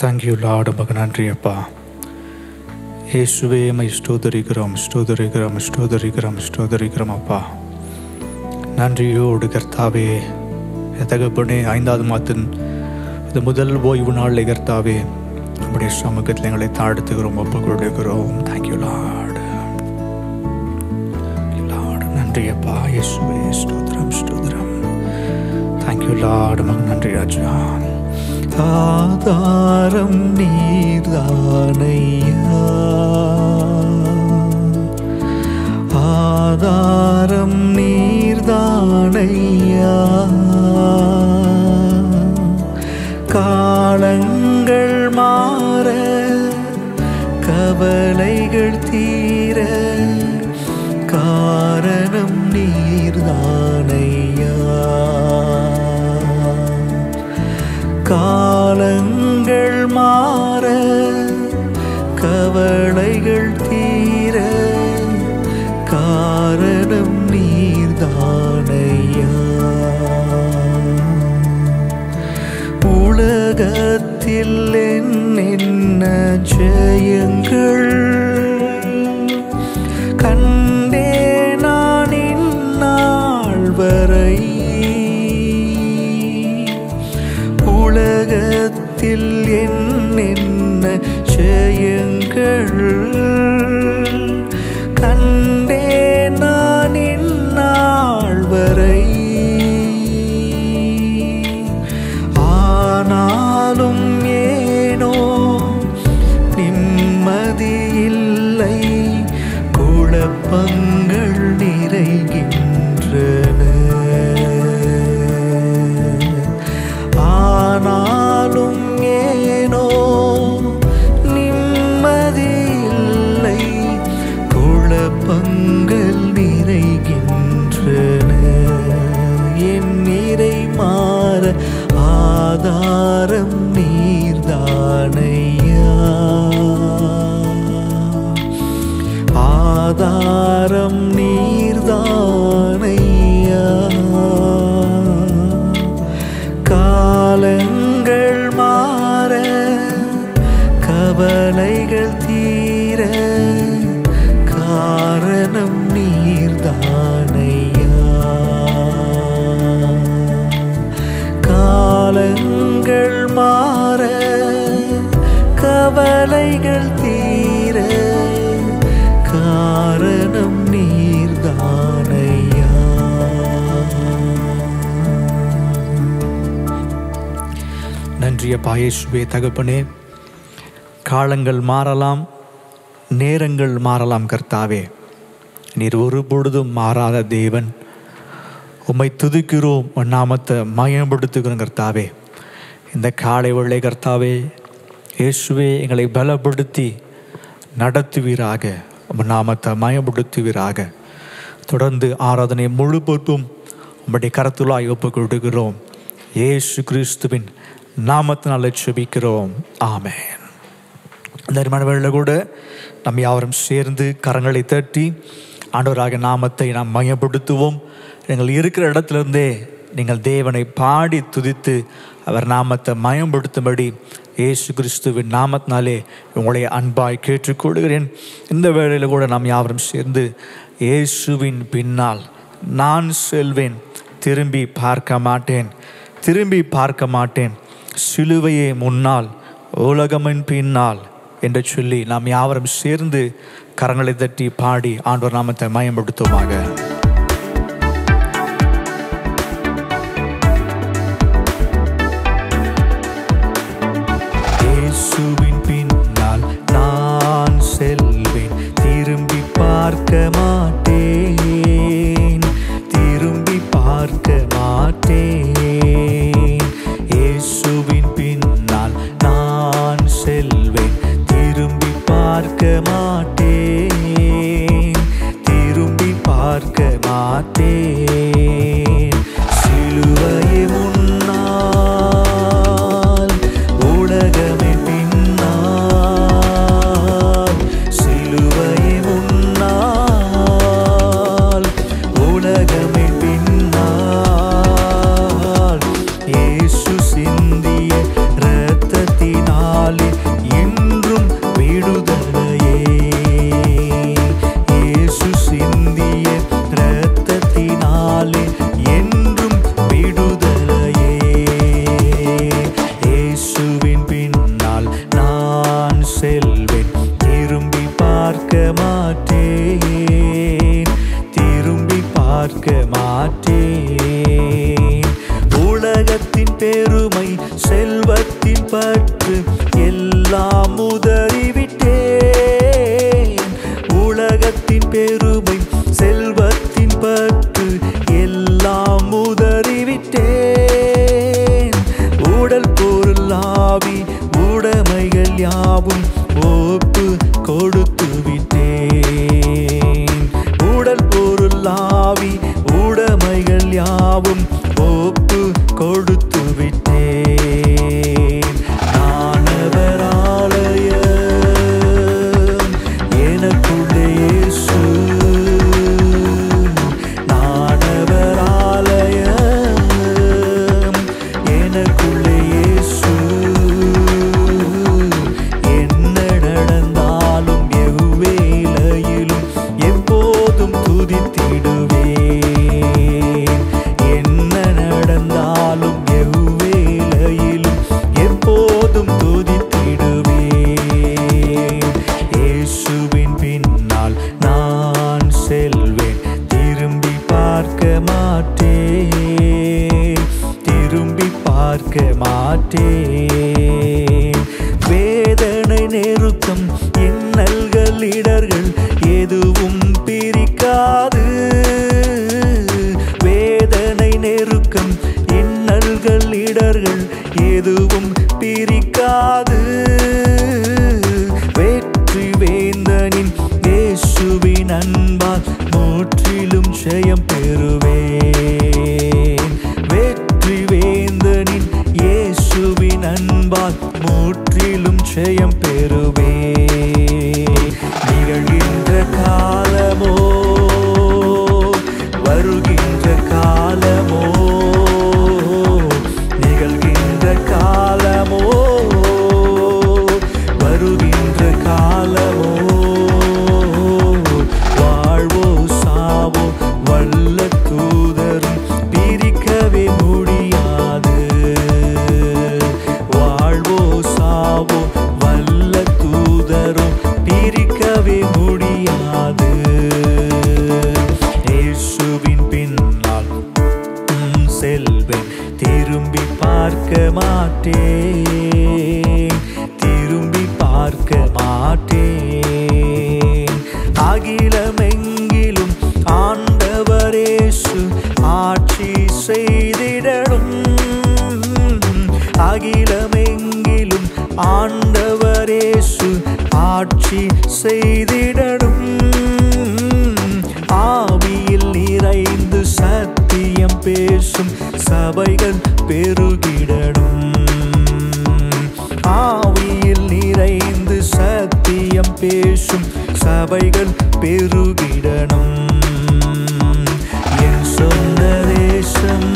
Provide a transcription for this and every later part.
Thank you Lord மக நன்றி அப்பா. இயேசுவே மை ஸ்டோதரிக்கிறோம் ஸ்டோதரிக்கிறோம் ஸ்டோதரிக்கிறோம் ஸ்டோதரிக்கிறோம் அப்பா. நன்றியோடு கர்த்தாவே. தகப்பனே ஐந்தாவது மாதத்தின் இந்த முதல் ஓய்வு நாளில் கர்த்தாவே. நம்முடைய சமூகத்தில் எங்களை தாழ்த்துகிறோம் ஒப்பு கொடுக்கிறோம். தேங்க்யூ லார்டு லார்டு நன்றி அப்பா. இயேசுவே ஸ்தோத்திரம் ஸ்தோத்திரம். தேங்க்யூ லார்டு மக நன்றி ராஜா. ஆதாரம் நீதானையா ஆதாரம் நீர்தானையா? காலங்கள் மாற கவலைகள் தீர காரணம் நீர்தானையா? காலங்கள் மாற கவலைகள் தீர காரணம் நீர்தானையா உலகத்தில் என்ன ஜெயங்கள் ஆதாரம் நன்றிய பாயேசுவே தகப்பனே காலங்கள் மாறலாம் நேரங்கள் மாறலாம் கர்த்தாவே. நீர் ஒரு பொழுதும் மாறாத தேவன். உம்மை துதிக்கிறோம் நாமத்தை மயப்படுத்துகிறோம் கர்த்தாவே. இந்த காலை வெள்ளை கர்த்தாவே இயேசுவே எங்களை பலப்படுத்தி நடத்துவீராக உம் நாமத்தை மயப்படுத்துவீராக. தொடர்ந்து ஆராதனை முழுவதும் உம்முடைய கரத்துலாய் ஒப்புக் கொடுக்கிறோம் இயேசு கிறிஸ்துவின் நாமத்தினால செபிக்கிறோம். ஆமென். இந்த மனவேளில் கூட நம்ம யாவரும் சேர்ந்து கரங்களை தட்டி ஆண்டவராக நாமத்தை நாம் மையப்படுத்துவோம். நீங்கள் இருக்கிற இடத்துலேருந்தே நீங்கள் தேவனை பாடி துதித்து அவர் நாமத்தை மயம்படுத்தும்படி இயேசு கிறிஸ்துவின் நாமத்தினாலே உங்களை அன்பாய் கேட்டுக்கொள்கிறேன். இந்த வேளையில் கூட நாம் யாவரும் சேர்ந்து இயேசுவின் பின்னால் நான் செல்வேன் திரும்பி பார்க்க மாட்டேன் திரும்பி பார்க்க மாட்டேன். சிலுவையே முன்னால் உலகமின் பின்னால் என்று சொல்லி நாம் யாவரும் சேர்ந்து கரங்களை தட்டி பாடி ஆண்டவர் நாமத்தை மயம்படுத்துவாங்க சபைகள் பெருகிடணும். ஆவியில் நிறைந்து சத்தியம் பேசும் சபைகள் பெருகிடணும். என் சொந்த தேசம்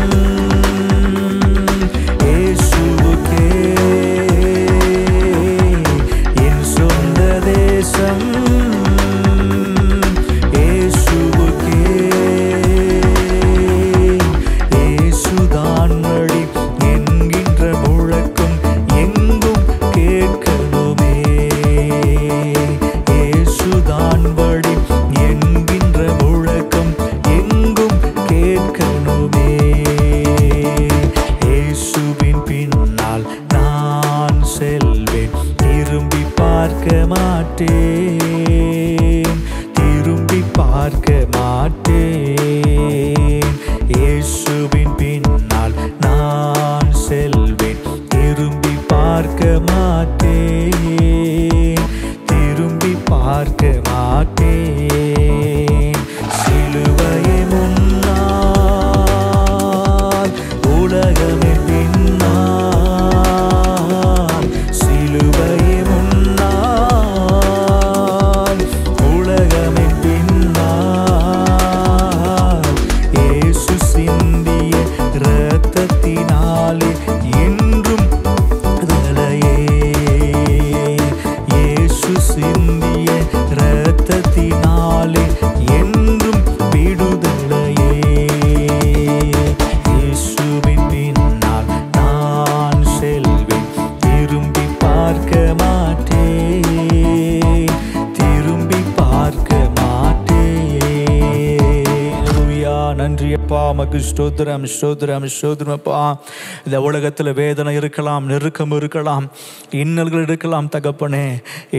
அப்பா மக்கு ஸ்தோத்திரம் ஸ்தோத்திரம் ஸ்தோத்திரம் அப்பா இந்த உலகத்தில் வேதனை இருக்கலாம் நெருக்கம் இருக்கலாம் இன்னல்கள் இருக்கலாம் தகப்பனே.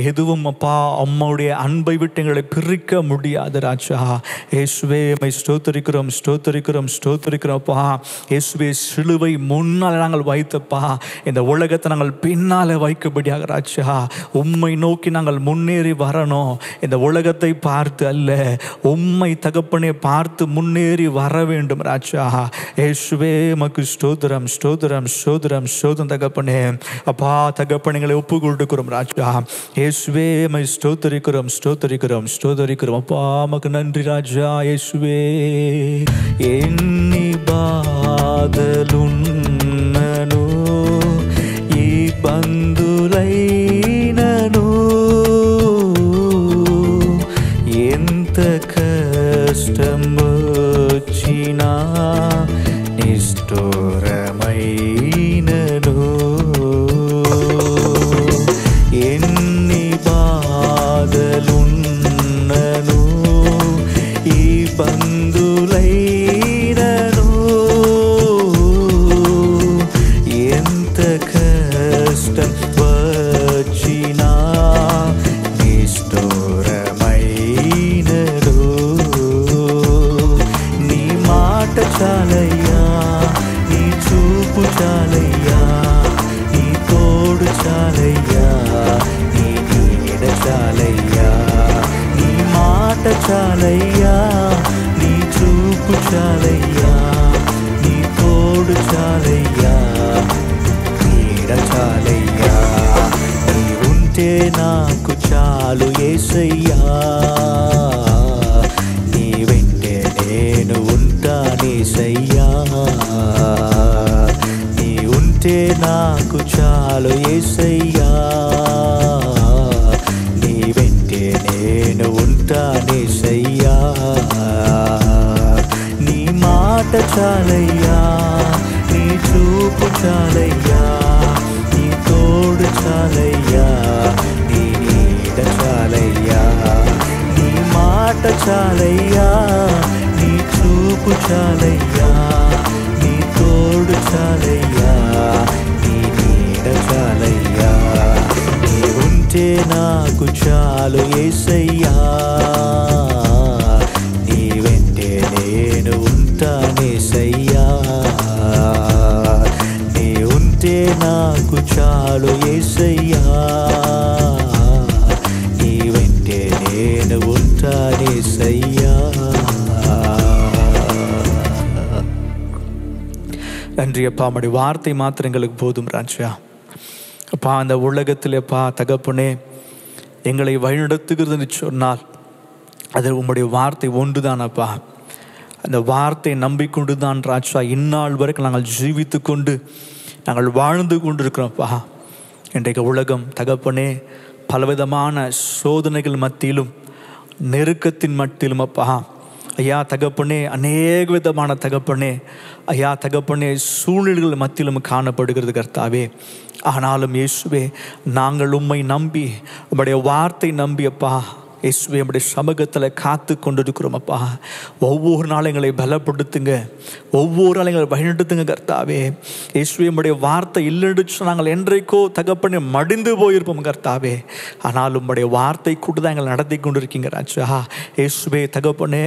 எதுவும் அப்பா அம்மாவுடைய அன்பை விட்டு எங்களை பிரிக்க முடியாது ராஜா. இயேசுவே மை ஸ்தோத்தரிக்கிறோம் ஸ்தோத்தரிக்கிறோம் ஸ்தோத்தரிக்கிறோம்ப்பா இயேசுவே சிலுவை முன்னால் நாங்கள் வைத்தப்பா. இந்த உலகத்தை நாங்கள் பின்னால் வைக்கபடியாக ராஜா. உம்மை நோக்கி நாங்கள் முன்னேறி வரணும். இந்த உலகத்தை பார்த்து அல்ல உம்மை தகப்பனே பார்த்து முன்னேறி வர வேண்டும் ராஜா. இயேசுவே மக்கு ஸ்தோத்திரம் ஸ்தோத்திரம். ஸ்தோத்திரம் சோதரம் சோதம் தகப்பனே. அப்பா தகப்பனைகளை ஒப்பு கொடுக்கிறோம் ராஜா. இயேசுவே மை ஸ்தோத்தரிக்கிறோம் ஸ்தோத்தரிக்கிறோம் ஸ்தோத்தரிக்கிறோம். அப்பா மக்கு நன்றி ராஜா இயேசுவே. எண்ணி பாதலுன்னனோ இ பந்து చాలయ్యా నీ చూపు చాలయ్యా నీ తోడు చాలయ్యా నీడ చాలయ్యా. నీ ఉంటే నాకు చాలు ఏసయ్యా నీ వెంటే నేను ఉంటానేసయ్యా నీ ఉంటే నాకు చాలు ఏసయ్యా మాట చాలయ్యా నీ చూపు చాలయ్యా నీ తోడు చాలయ్యా నీ నీడ చాలయ్యా నీ మాట చాలయ్యా నీ చూపు చాలయ్యా నీ తోడు చాలయ్యా నీ నీడ చాలయ్యా. నీ ఉంటే నాకు చాలు ఏసయ్యా. నాకు చాలు ఏసయ్యా నీ వెంటే నేను ఉంటానేసయ్యా நன்றி அப்பா உம்முடைய வார்த்தை மாத்திரம் எங்களுக்கு போதும் ராஜா அப்பா அந்த உலகத்தில் அப்பா தகப்பனே எங்களை வழிநடத்துகிறதுன்னு சொன்னால் அது உம்முடைய வார்த்தை ஒன்றுதான் அப்பா அந்த வார்த்தையை நம்பிக்கொண்டு தான் ராஜா இந்நாள் வரைக்கும் நாங்கள் ஜீவித்து கொண்டு நாங்கள் வாழ்ந்து கொண்டிருக்கிறோம்ப்பா இன்றைக்கு உலகம் தகப்பனே பலவிதமான சோதனைகள் மத்தியிலும் நெருக்கத்தின் மத்தியிலும் அப்பா. ஐயா தகப்பனே அநேக விதமான தகப்பனே ஐயா தகப்பனே சூழ்நிலைகள் மத்தியிலும் காணப்படுகிறது கர்த்தாவே. ஆனாலும் இயேசுவே நாங்கள் உம்மை நம்பி உம்முடைய வார்த்தை நம்பியப்பா இயேசுவை நம்முடைய சமூகத்தில் காத்து கொண்டிருக்கிறோம் அப்பா. ஒவ்வொரு நாளும் எங்களை பலப்படுத்துங்க. ஒவ்வொரு நாளும் எங்களை வழிநடத்துங்க கர்த்தாவே. இயேசுவை நம்முடைய வார்த்தை இல்லைன்னு நாங்கள் என்றைக்கோ தகப்பனே மடிந்து போயிருப்போம் கர்த்தாவே. ஆனால் உம்முடைய வார்த்தை கூட தான் எங்களை நடத்தி கொண்டிருக்கீங்க ராஜா. இயேசுவே தகப்பனே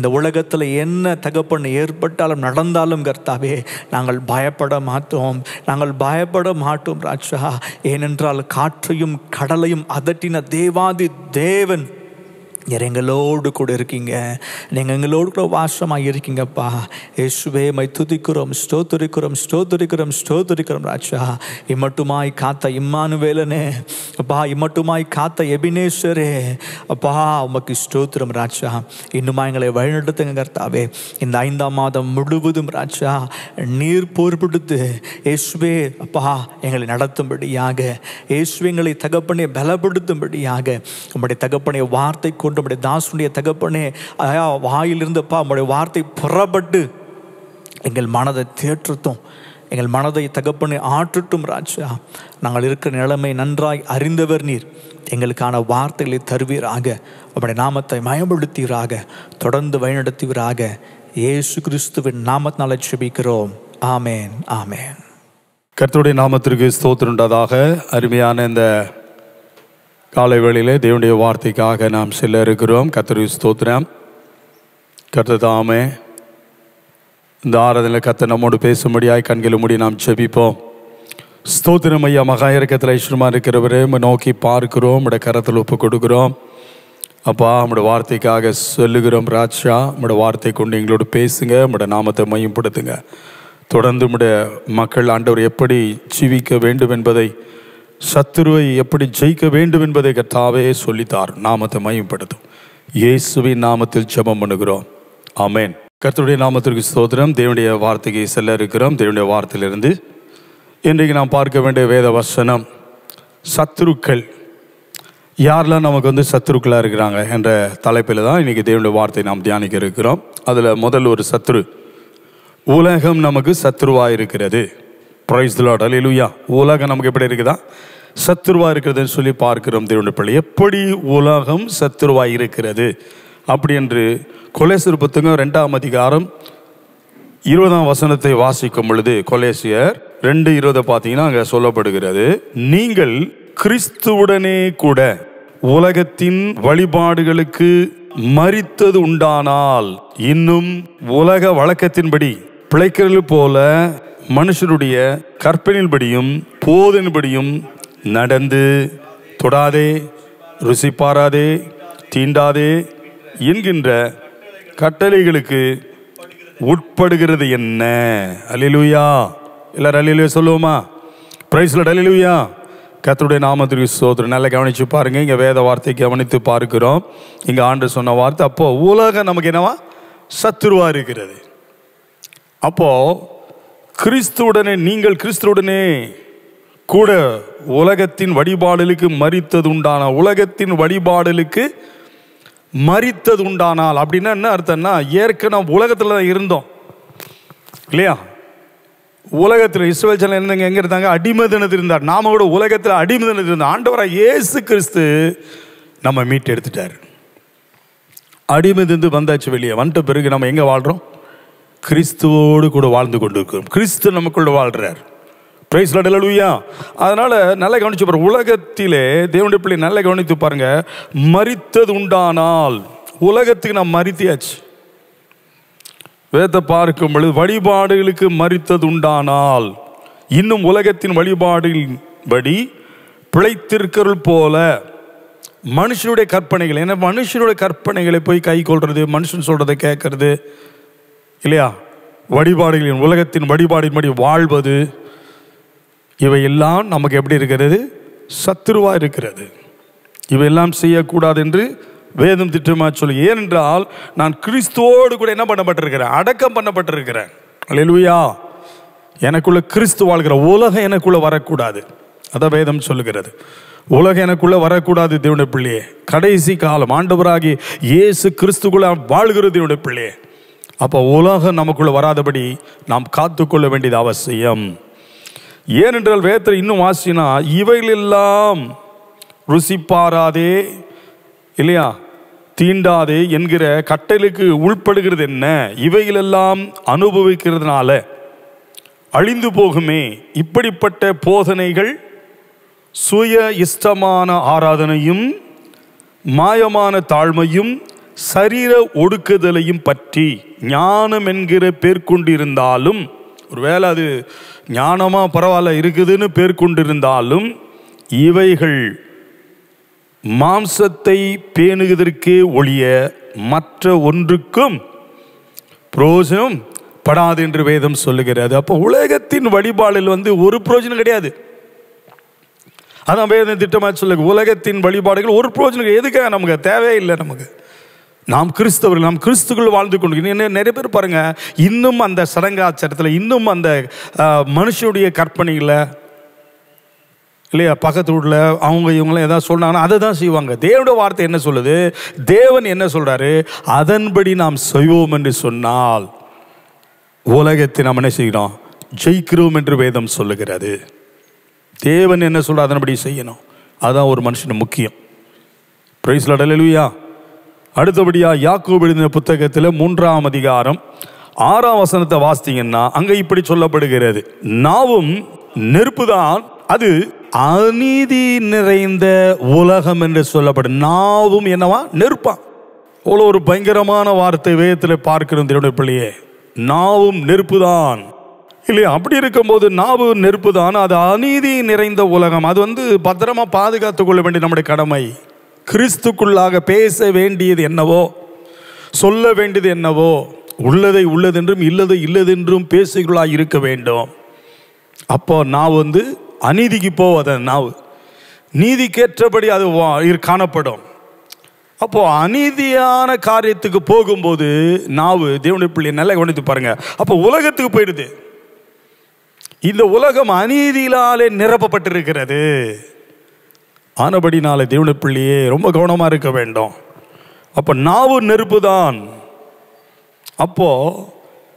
இந்த உலகத்தில் என்ன தகப்பன் ஏற்பட்டாலும் நடந்தாலும் கர்த்தாவே நாங்கள் பயப்பட மாட்டோம். நாங்கள் பயப்பட மாட்டோம் ராஜா. ஏனென்றால் காற்றையும் கடலையும் அதட்டின தேவாதி தேவன் நீர் எங்களோடு கூட இருக்கீங்க. நீங்கள் எங்களோடு கூட வாசமாக இருக்கீங்கப்பா. யேசுவே மை துதிக்கிறோம் ஸ்தோத்தரிக்கிறோம் ஸ்தோத்தரிக்கிறோம் ஸ்தோத்தரிக்கிறோம் ராஜா. இம்மட்டுமாய் காத்த இம்மானுவேலனே. அப்பா இம்மட்டுமாய் காத்த எபினேஸ்வரே அப்பா உமக்கு ஸ்தோத்திரம் ராஜா. இன்னுமா எங்களை வழிநடத்துங்க கர்த்தாவே. இந்த ஐந்தாம் மாதம் முழுவதும் ராஜா நீர் பொறுப்படுத்து யேசுவே அப்பா எங்களை நடத்தும்படியாக. இயேசுவே எங்களை தகப்பனை பலப்படுத்தும்படியாக. உம்முடைய தகப்பனை வார்த்தை கொண்டு உம்முடைய தாசுடைய தகப்பனே ஐயா வாயிலிருந்தப்பா உம்முடைய வார்த்தை புறப்பட்டு எங்கள் மனதை தேற்றத்தும். எங்கள் மனதை தகப்பனை ஆற்றட்டும் ராஜா. நாங்கள் இருக்கிற நிலைமை நன்றாய் அறிந்தவர் நீர். எங்களுக்கான வார்த்தைகளை தருவீராக. உம்முடைய நாமத்தை மயப்படுத்தீராக தொடர்ந்து வழிநடத்துவீராக. இயேசு கிறிஸ்துவின் நாமத்தினால ஜெபிக்கிறோம். ஆமேன் ஆமேன். கர்த்தருடைய நாமத்திற்கு ஸ்தோத்திரம் அருமையான இந்த காலை வேளையிலே தேவனுடைய வார்த்தைக்காக நாம் செல்ல இருக்கிறோம். கத்தரி ஸ்தோத்திரம். கர்த்தர் தாமே இந்த ஆராதனையில் கத்தை நம்மோடு பேசும்படியாய் கண்களை மூடி நாம் செபிப்போம் ஸ்தோத்திரம் ஐயா மகா இறக்கத்தில் ஐஸ்வரமா இருக்கிறவரே நோக்கி பார்க்கிறோம் நம்முடைய கரத்தில் ஒப்பு கொடுக்குறோம் அப்பா நம்முடைய வார்த்தைக்காக சொல்லுகிறோம் ராஜா நம்முடைய வார்த்தை கொண்டு எங்களோடு பேசுங்க நம்முடைய நாமத்தை மையப்படுத்துங்க. தொடர்ந்து நம்முடைய மக்கள் ஆண்டவர் எப்படி ஜீவிக்க வேண்டும் என்பதை சத்துருவை எப்படி ஜெயிக்க வேண்டும் என்பதை கர்த்தாவே சொல்லித்தார். நாமத்தை மையப்படுத்தும் இயேசுவின் நாமத்தில் ஜெபம் பண்ணுகிறோம். அமேன் கர்த்தருடைய நாமத்திற்கு சோதனம் தேவனுடைய வார்த்தைக்கு செல்ல இருக்கிறோம். தேவனுடைய வார்த்தையிலிருந்து இன்றைக்கு நாம் பார்க்க வேண்டிய வேத வசனம் சத்துருக்கள். யாரெல்லாம் நமக்கு வந்து சத்துருக்களாக இருக்கிறாங்க என்ற தலைப்பில் தான் இன்றைக்கி தேவனுடைய வார்த்தை நாம் தியானிக்க இருக்கிறோம். அதில் முதல் ஒரு சத்ரு உலகம் நமக்கு சத்ருவாக இருக்கிறது. ப்ரைஸ் லாட் அலையிலுயா உலகம் நமக்கு எப்படி இருக்குதா? சத்துருவாக இருக்கிறதுன்னு சொல்லி பார்க்கிறோம் தேவனுடைய பிள்ளை எப்படி உலகம் சத்துருவாக இருக்கிறது? அப்படி என்று கொலேசர் புத்தகம் ரெண்டாம் அதிகாரம் இருபதாம் வசனத்தை வாசிக்கும் பொழுது கொலேசியர் ரெண்டு இருபதை பார்த்தீங்கன்னா அங்கே சொல்லப்படுகிறது. நீங்கள் கிறிஸ்துவுடனே கூட உலகத்தின் வழிபாடுகளுக்கு மறித்தது உண்டானால் இன்னும் உலக வழக்கத்தின்படி பிழைக்கிறது போல மனுஷருடைய கற்பனின்படியும் போதனின்படியும் நடந்து தொடாதே ருசி பாராதே தீண்டாதே என்கின்ற கட்டளைகளுக்கு உட்படுகிறது என்ன? அலிலுயா எல்லாரும் அலிலுயா சொல்லுவோமா? பிரைஸ்ல அலிலுயா கத்தருடைய நாமத்திற்கு சோதரன் நல்லா கவனிச்சு பாருங்க. இங்கே வேத வார்த்தை கவனித்து பார்க்கிறோம். இங்கே ஆண்டு சொன்ன வார்த்தை அப்போது உலகம் நமக்கு என்னவா? சத்துருவா இருக்கிறது. அப்போது கிறிஸ்துவுடனே நீங்கள் கிறிஸ்துவுடனே கூட உலகத்தின் வழிபாடலுக்கு மறித்தது உண்டான உலகத்தின் வழிபாடலுக்கு மறித்தது உண்டானால் அப்படின்னா என்ன அர்த்தம்னா ஏற்கனவே உலகத்தில் தான் இருந்தோம். இல்லையா? உலகத்தில் இஸ்ரேல் ஜனம் இருந்தவங்க எங்கே இருந்தாங்க? அடிமதனத்தில் இருந்தார் நாம கூட உலகத்தில் அடிமதனத்தில் இருந்தோம். ஆண்டவராக இயேசு கிறிஸ்து நம்ம மீட்டு எடுத்துட்டார். அடிமதிந்து வந்தாச்சு வெளியே. வந்துட்ட பிறகு நம்ம எங்கே வாழ்கிறோம் கிறிஸ்துவோடு கூட வாழ்ந்து கொண்டு இருக்கிறோம் கிறிஸ்து நமக்குள்ள வாழ்கிறார் பிரைஸ் லடலூயா அதனால் நல்லா கவனிச்சு பாருங்க உலகத்திலே தேவனுடைய பிள்ளை நல்லா கவனித்து பாருங்க மறித்தது உண்டானால் உலகத்துக்கு நான் மறித்தியாச்சு வேதத்தை பார்க்கும் பொழுது வழிபாடுகளுக்கு மறித்தது உண்டானால் இன்னும் உலகத்தின் வழிபாடுபடி பிழைத்திருக்கிறது போல மனுஷனுடைய கற்பனைகள் ஏன்னா மனுஷனுடைய கற்பனைகளை போய் கை கொள்றது மனுஷன் சொல்றதை கேட்கறது இல்லையா? வழிபாடுகளின் உலகத்தின் வழிபாடின்படி வாழ்வது இவையெல்லாம் நமக்கு எப்படி இருக்கிறது? சத்துருவாக இருக்கிறது. இவையெல்லாம் செய்யக்கூடாது என்று வேதம் திட்டமா சொல்லி ஏனென்றால் நான் கிறிஸ்துவோடு கூட என்ன பண்ணப்பட்டிருக்கிறேன்? அடக்கம் பண்ணப்பட்டிருக்கிறேன். அல்லேலூயா. எனக்குள்ள கிறிஸ்து வாழ்கிற உலகம் எனக்குள்ள வரக்கூடாது. அதான் வேதம் சொல்லுகிறது. உலகம் எனக்குள்ள வரக்கூடாது தேவனுடைய பிள்ளையே. கடைசி காலம் ஆண்டவராகி இயேசு கிறிஸ்துக்குள்ள வாழ்கிற தேவனுடைய பிள்ளையே. அப்போ உலகம் நமக்குள்ள வராதபடி நாம் காத்துக்கொள்ள வேண்டியது அவசியம். ஏனென்றால் வேதத்தில் இன்னும் வாசினா இவைகளெல்லாம் ருசி பாராதே இல்லையா? தீண்டாதே என்கிற கட்டளுக்கு உள்படுகிறது என்ன? இவைகளெல்லாம் அனுபவிக்கிறதுனால அழிந்து போகுமே. இப்படிப்பட்ட போதனைகள் சுய இஷ்டமான ஆராதனையும் மாயமான தாழ்மையும் சரீர ஒடுக்குதலையும் பற்றி ஞானம் என்கிற பேர் கொண்டிருந்தாலும் ஒருவேளை அது ஞானமாக பரவாயில்ல இருக்குதுன்னு பேர் கொண்டிருந்தாலும் இவைகள் மாம்சத்தை பேணுவதற்கே ஒழிய மற்ற ஒன்றுக்கும் புரோஜனம் படாது என்று வேதம் சொல்லுகிறது. அப்போ உலகத்தின் வழிபாடில் வந்து ஒரு புரோஜனம் கிடையாது. அதான் வேதம் திட்டமாக சொல்லுங்க உலகத்தின் வழிபாடுகள் ஒரு புரோஜனம் எதுக்காக நமக்கு? தேவையில்லை நமக்கு. நாம் கிறிஸ்தவர்கள் நாம் கிறிஸ்துக்குள் வாழ்ந்து கொண்டு நிறைய பேர் பாருங்க இன்னும் அந்த சடங்காச்சாரத்தில் இன்னும் அந்த மனுஷனுடைய கற்பனையில் இல்லையா பக்கத்து வீட்டில் அவங்க இவங்களாம் எதாவது சொன்னாங்கன்னா அதை தான் செய்வாங்க. தேவனுடைய வார்த்தை என்ன சொல்லுது? தேவன் என்ன சொல்கிறாரு அதன்படி நாம் செய்வோம் என்று சொன்னால் உலகத்தை நாம் என்ன செய்கிறோம்? ஜெயிக்கிறோம் என்று வேதம் சொல்லுகிறது. தேவன் என்ன சொல்கிறார் அதன்படி செய்யணும். அதுதான் ஒரு மனுஷன் முக்கியம். பிரைஸ் லடலுயா அடுத்தபடியாக யாக்கோபு எழுதின புத்தகத்தில் மூன்றாம் அதிகாரம் ஆறாம் வசனத்தை வாசித்தீங்கன்னா அங்கே இப்படி சொல்லப்படுகிறது. நாவும் நெருப்புதான். அது அநீதி நிறைந்த உலகம் என்று சொல்லப்படும். நாவும் என்னவா? நெருப்பான் அவ்வளோ ஒரு பயங்கரமான வார்த்தை வேதத்தில் பார்க்கிறோம் திருடைய பிள்ளையே. நாவும் நெருப்புதான். இல்லையா? அப்படி இருக்கும்போது நாவு நெருப்பு தான் அது அநீதி நிறைந்த உலகம். அது வந்து பத்திரமா பாதுகாத்துக் கொள்ள வேண்டிய நம்முடைய கடமை. கிறிஸ்துக்குள்ளாக பேச வேண்டியது என்னவோ சொல்ல வேண்டியது என்னவோ உள்ளதை உள்ளதென்றும் இல்லதை இல்லதென்றும் பேசுகிறா இருக்க வேண்டும். அப்போ நான் வந்து அநீதிக்கு போவாத நாவு. நீதிக்கேற்றபடி அது காணப்படும். அப்போ அநீதியான காரியத்துக்கு போகும்போது நாவு தேவனுடைய பிள்ளை நல்லா கவனித்து பாருங்க. அப்போ உலகத்துக்கு போயிடுது. இந்த உலகம் அநீதியிலாலே நிரப்பப்பட்டிருக்கிறது. ஆனபடினாலே தேவன பிள்ளையே ரொம்ப கவனமாக இருக்க வேண்டும். அப்போ நாவு நெருப்பு தான் அப்போ